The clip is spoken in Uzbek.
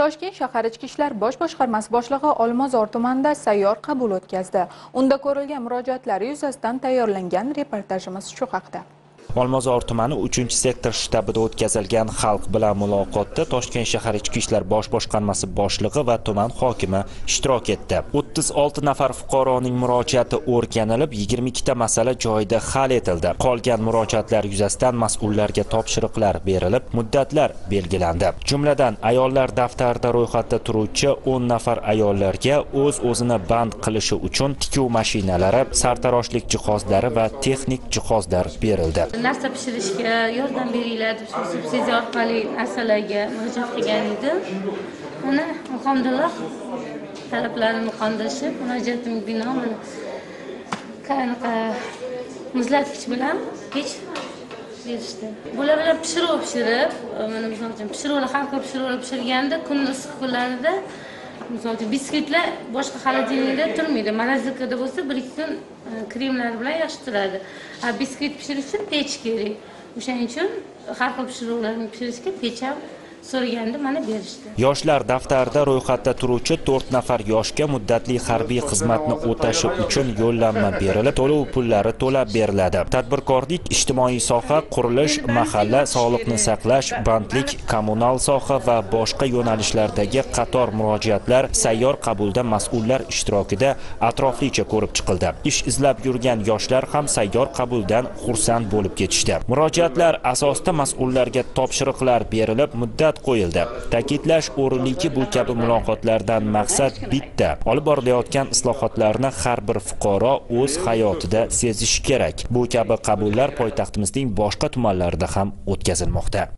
toshkent shahar ichki ishlar bosh boshqarmasi boshlig'i olmazor tumanida sayyor qabul o'tkazdi. Unda ko'rilgan murojaatlar yuzasidan tayyorlangan reportajimiz shu haqda. Olmazor tumani 3 sektor shtabida o'tkazilgan xalq bilan muloqotda toshkent shahar ichki ishlar bosh boshqarmasi boshlig'i va tuman hokimi ishtirok etdi. 36 nafar fuqaroning murojaati o'rganilib 22 ta masala joyida hal etildi. Qolgan murojaatlar yuzasidan mas'ullarga topshiriqlar berilib muddatlar belgilandi. Jumladan ayollar daftarida ro'yxatda turuvchi 10 nafar ayollarga o'z o'zini band qilishi uchun tikuv mashinalari sartaroshlik jihozlari va texnik jihozlar berildi. Narsa pishirishga yordam beringlar deb shu subsidiya orqali narsalarga murojaat qilgan edim. Mana alhamdulillah talablarimni qondirishib murojaatimga bino mana qanaqa muzlatgich bilan pech berishdi. Bular bilan pishiruv pishirib mana misol uchun pishiruvlar har xil pishiruvlar pishirganda kunni issiq kunlarida misol uchun biskvitlar boshqa холодильникda turmaydi. Морозилкада bo'lsa bir ikki kun e, kremlar bilan yaxshi turadi a biskvit pishirish uchun pech kerak. O'shaning uchun har xil pishiruvlarni pishirishga pech ham so'raganda mana berishdi. Yoshlar daftarida ro'yxatda turuvchi 4 nafar yoshga muddatli harbiy xizmatni o'tashi uchun yo'llanma berilib to'lov pullari to'lab beriladi. Tadbirkorlik ijtimoiy soha qurilish mahalla sog'liqni saqlash bandlik kommunal soha va boshqa yo'nalishlardagi qator murojaatlar sayyor qabulda mas'ullar ishtirokida atroflicha ko'rib chiqildi. Ish izlab yurgan yoshlar ham sayyor qabuldan xursand bo'lib ketishdi. Murojaatlar asosida mas'ullarga topshiriqlar berilib muddat qo'yildi. Ta'kidlash o'rinliki bu kabi muloqotlardan maqsad bitta olib borilayotgan islohotlarni har bir fuqaro o'z hayotida sezishi kerak. Bu kabi qabullar poytaxtimizning boshqa tumanlarida ham o'tkazilmoqda.